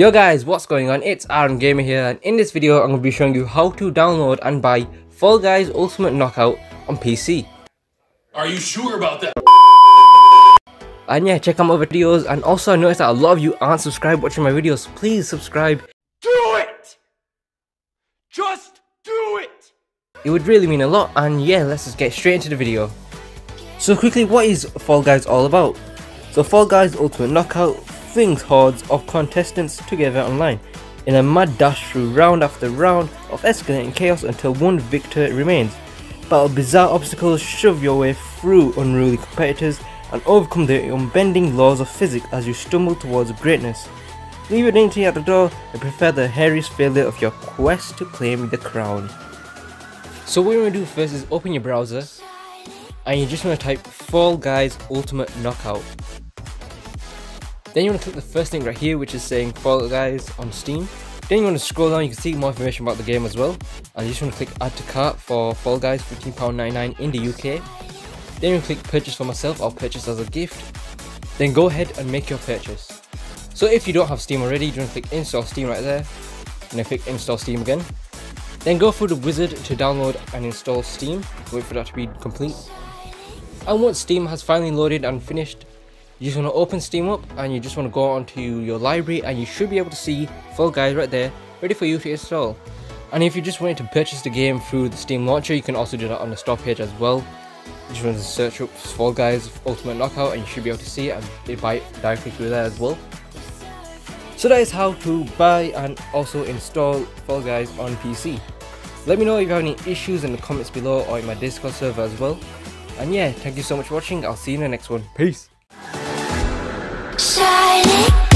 Yo guys, what's going on? It's RM Gamer here and in this video I'm going to be showing you how to download and buy Fall Guys Ultimate Knockout on PC. Are you sure about that? And yeah, check out my videos and also I noticed that a lot of you aren't subscribed watching my videos. Please subscribe. Do it! Just do it! It would really mean a lot and yeah, let's just get straight into the video. So quickly, what is Fall Guys all about? So Fall Guys Ultimate Knockout brings hordes of contestants together online in a mad dash through round after round of escalating chaos until one victor remains. Battle bizarre obstacles, shove your way through unruly competitors and overcome the unbending laws of physics as you stumble towards greatness. Leave your dignity at the door and prepare the hairiest failure of your quest to claim the crown. So what you want to do first is open your browser and you just want to type Fall Guys Ultimate Knockout then you want to click the first link right here which is saying Fall Guys on Steam. Then you want to scroll down, you can see more information about the game as well. And you just want to click add to cart for Fall Guys £15.99 in the UK. Then you click purchase for myself or purchase as a gift. Then go ahead and make your purchase. So if you don't have Steam already, you want to click install Steam right there. And then click install Steam again. Then go through the wizard to download and install Steam. Wait for that to be complete. And once Steam has finally loaded and finished, you just want to open Steam up and you just want to go onto your library and you should be able to see Fall Guys right there ready for you to install. And if you just wanted to purchase the game through the Steam launcher, you can also do that on the store page as well. You just want to search up Fall Guys Ultimate Knockout and you should be able to see it and buy it directly through there as well. So that is how to buy and also install Fall Guys on PC. Let me know if you have any issues in the comments below or in my Discord server as well. And yeah, thank you so much for watching. I'll see you in the next one. Peace. Shining.